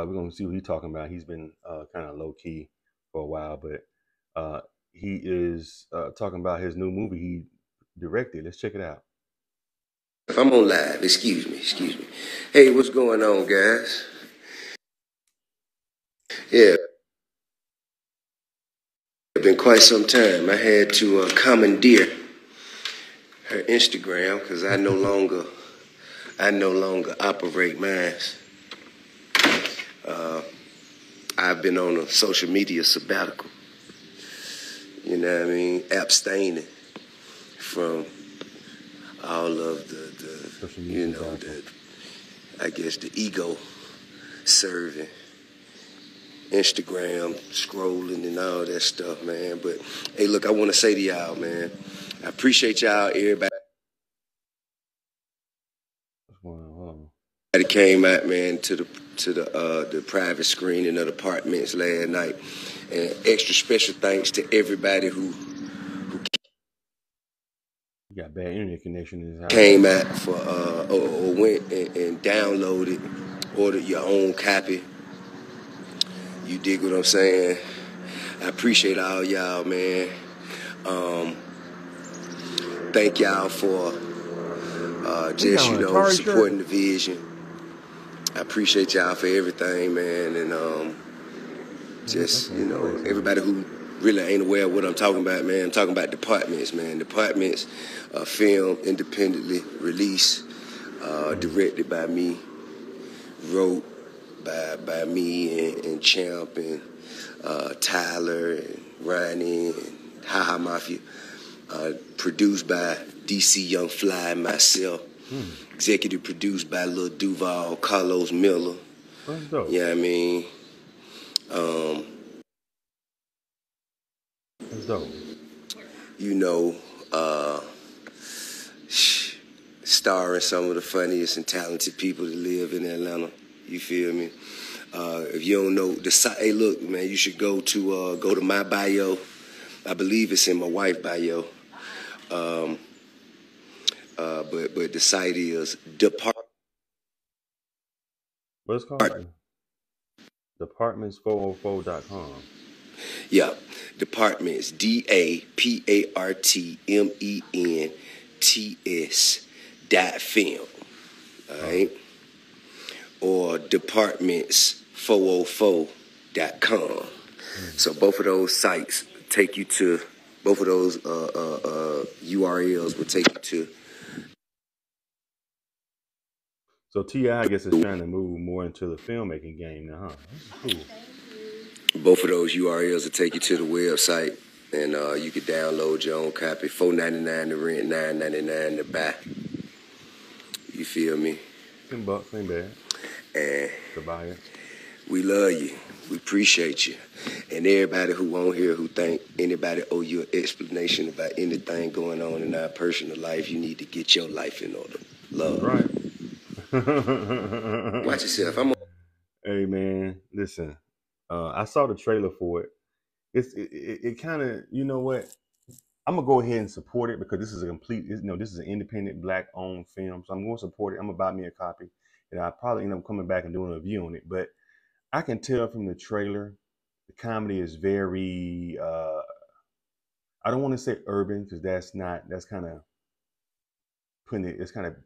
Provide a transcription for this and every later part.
Uh, we're gonna see what he's talking about. He's been uh, kind of low key for a while, but uh, he is uh, talking about his new movie he directed. Let's check it out. If I'm on live, excuse me, excuse me. Hey, what's going on, guys? Yeah, it's been quite some time. I had to uh, commandeer her Instagram because I no longer, I no longer operate mine. Uh, I've been on a social media sabbatical. You know what I mean? Abstaining from all of the, the you know, the, I guess the ego serving, Instagram scrolling and all that stuff, man. But hey, look, I want to say to y'all, man, I appreciate y'all, everybody. What's going on? That came out, man, to the to the uh, the private screening of Dapartments last night, and extra special thanks to everybody who you got bad internet connection came out for uh, or, or went and, and downloaded, ordered your own copy. You dig what I'm saying? I appreciate all y'all, man. Um, thank y'all for uh, just you know supporting the vision. I appreciate y'all for everything, man, and um, just you know everybody who really ain't aware of what I'm talking about, man. I'm talking about Dapartments, man. Dapartments, uh, film independently released, uh, directed by me, wrote by by me and, and Champ and uh, Tyler and Ronnie and Haha Mafia. Uh, produced by DC Young Fly and myself. Hmm. Executive produced by Lil Duval, Carlos Miller. Yeah, you know I mean. Um, That's dope. You know, uh, starring some of the funniest and talented people that live in Atlanta. You feel me? Uh, if you don't know the site, hey, look, man, you should go to uh, go to my bio. I believe it's in my wife bio. Um, uh, but but the site is depart. What's called? Dapartments404.com. Yeah, Dapartments. D A P A R T M E N T S dot film. All right. Or dapartments404.com. So both of those sites take you to both of those uh, uh, uh, URLs will take you to. So T.I., I guess, is trying to move more into the filmmaking game now, huh? Cool. Both of those URLs will take you to the website, and uh, you can download your own copy. Four ninety nine to rent, nine ninety nine to buy. You feel me? Ten bucks ain't bad And to buy it. we love you. We appreciate you. And everybody who on here who think anybody owe you an explanation about anything going on in our personal life, you need to get your life in order. Love. Right. Watch yourself. I'm A- Hey man, listen. Uh, I saw the trailer for it. It's it, it, it kind of you know what? I'm gonna go ahead and support it because this is a complete. You know, this is an independent black owned film, so I'm going to support it. I'm gonna buy me a copy, and I probably end up coming back and doing a review on it. But I can tell from the trailer, the comedy is very. Uh, I don't want to say urban because that's not. That's kind of putting it. It's kind of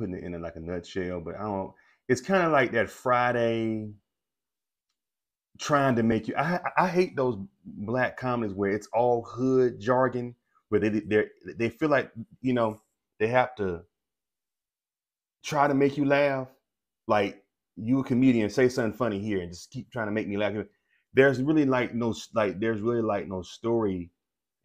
putting it in a, like a nutshell. But I don't. It's kind of like that Friday trying to make you. I I hate those black comedies where it's all hood jargon, where they they they feel like you know they have to try to make you laugh. Like you a comedian, say something funny here, and just keep trying to make me laugh. There's really like no like there's really like no story,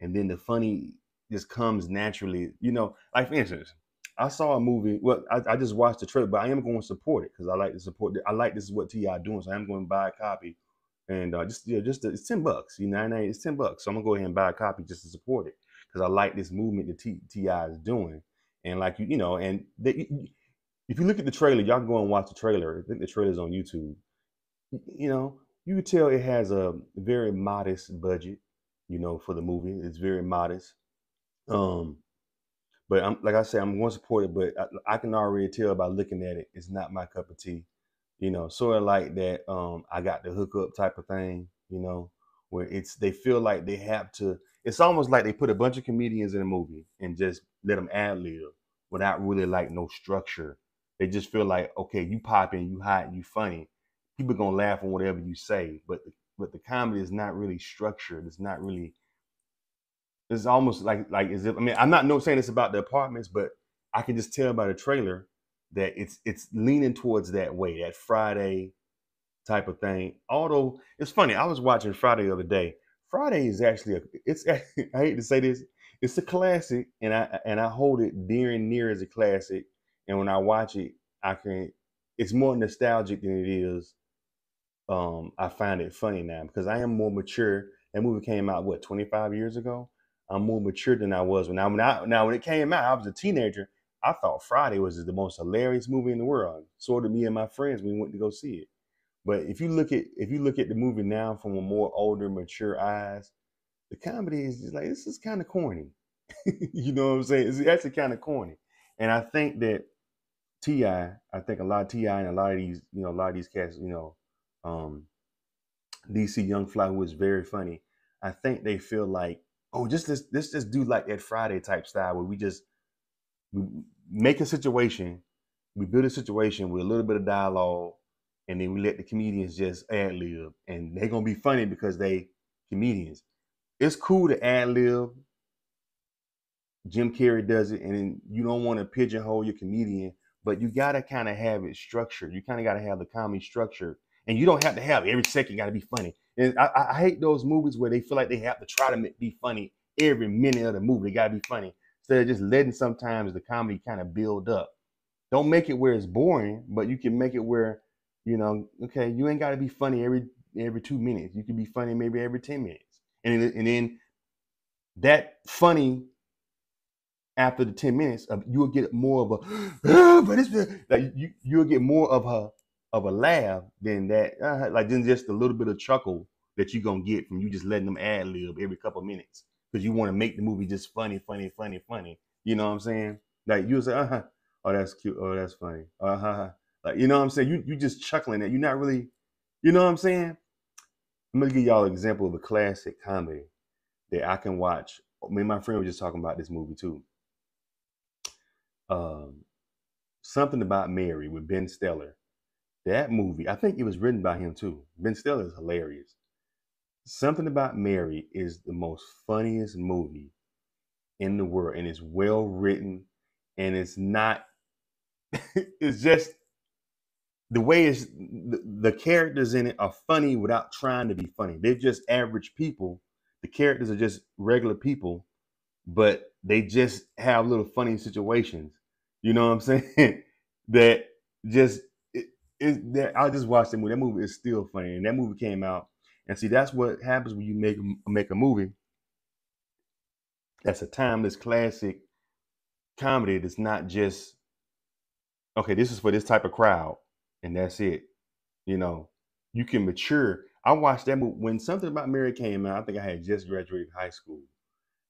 and then the funny just comes naturally. You know, like for instance. I saw a movie. Well, I, I just watched the trailer, but I am going to support it because I like to support. I like this is what T.I. doing, so I'm going to buy a copy and uh, just you know, just it's ten bucks. You know, it's ten bucks. So I'm gonna go ahead and buy a copy just to support it because I like this movement that T.I. is doing, and like you, you know, and they, if you look at the trailer, y'all can go and watch the trailer. I think the trailer's on YouTube. You know, you can tell it has a very modest budget. You know, for the movie, it's very modest. Um, but I'm like I said, I'm going to support it, but I, I can already tell by looking at it, it's not my cup of tea. You know, sort of like that. Um, I got the hookup type of thing. You know, where it's they feel like they have to. It's almost like they put a bunch of comedians in a movie and just let them ad lib without really like no structure. They just feel like, okay, you pop in, you hot, you funny. People gonna laugh on whatever you say, but but the comedy is not really structured. It's not really. It's almost like like as if I mean I'm not no saying it's about the apartments, but I can just tell by the trailer that it's it's leaning towards that way, that Friday type of thing. Although it's funny, I was watching Friday the other day. Friday is actually a it's I hate to say this, it's a classic, and I and I hold it dear and near as a classic. And when I watch it, I can it's more nostalgic than it is. Um, I find it funny now because I am more mature. That movie came out what 25 years ago. I'm more mature than I was when I when I now when it came out. I was a teenager. I thought Friday was the most hilarious movie in the world. So did me and my friends. We went to go see it. But if you look at if you look at the movie now from a more older, mature eyes, the comedy is just like this is kind of corny. you know what I'm saying? It's actually kind of corny. And I think that T.I., I think a lot of T.I. and a lot of these, you know, a lot of these cats, you know, um, DC Young Fly, who is very funny. I think they feel like, oh, just this, this just do like that Friday type style where we just we make a situation, we build a situation with a little bit of dialogue, and then we let the comedians just ad lib, and they're gonna be funny because they comedians. It's cool to ad lib. Jim Carrey does it, and you don't want to pigeonhole your comedian, but you gotta kind of have it structured. You kind of gotta have the comedy structured, and you don't have to have every second got to be funny. And I, I, hate those movies where they feel like they have to try to be funny every minute of the movie. They gotta be funny instead of just letting sometimes the comedy kind of build up. Don't make it where it's boring, but you can make it where you know, okay, you ain't got to be funny every every two minutes. You can be funny maybe every ten minutes, and and then that funny after the ten minutes, uh, you'll get more of a, but it's like you you'll get more of a of a laugh than that, uh, like than just a little bit of chuckle that you're gonna get from you just letting them ad lib every couple minutes because you want to make the movie just funny, funny, funny, funny. You know what I'm saying? Like you'll say, uh huh, oh that's cute, oh that's funny, uh huh. Like, you know what I'm saying? You you just chuckling at you're not really, you know what I'm saying? I'm gonna give y'all an example of a classic comedy that I can watch. Me and my friend were just talking about this movie too. Um, something about Mary with Ben Stiller. That movie, I think it was written by him too. Ben Stiller is hilarious. Something about Mary is the most funniest movie in the world, and it's well written, and it's not. it's just the way is the, the characters in it are funny without trying to be funny. They're just average people. The characters are just regular people, but they just have little funny situations. You know what I'm saying? that just it, that I just watched the movie. That movie is still funny, and that movie came out. And see, that's what happens when you make make a movie. That's a timeless classic comedy. That's not just okay. This is for this type of crowd and that's it. You know, you can mature. I watched that movie when something about Mary came out. I think I had just graduated high school.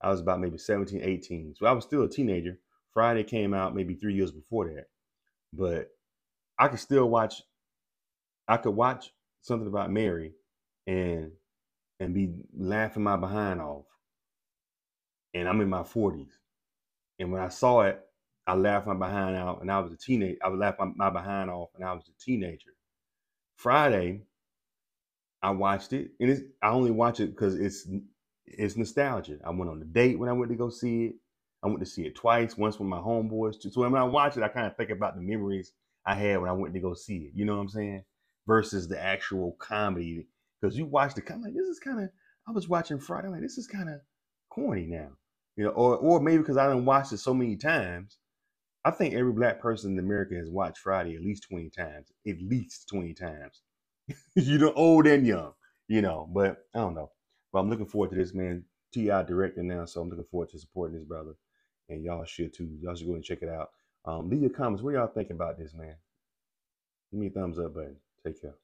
I was about maybe 17, 18. So I was still a teenager. Friday came out maybe three years before that. But I could still watch, I could watch something about Mary and and be laughing my behind off. And I'm in my 40s. And when I saw it, I laughed my behind out, and I was a teenager. I would laugh my, my behind off, and I was a teenager. Friday, I watched it, and it's, I only watch it because it's it's nostalgia. I went on a date when I went to go see it. I went to see it twice, once with my homeboys. Too. So when I watch it, I kind of think about the memories I had when I went to go see it. You know what I'm saying? Versus the actual comedy, because you watch the comedy. This is kind of. I was watching Friday. I'm like, this is kind of corny now, you know, or or maybe because I didn't watch it so many times I think every black person in America has watched Friday at least 20 times, at least 20 times. you know, old and young, you know, but I don't know. But I'm looking forward to this, man. T.I. directing now, so I'm looking forward to supporting this brother. And y'all should too. Y'all should go and check it out. Um, leave your comments. What y'all think about this, man? Give me a thumbs up button. Take care.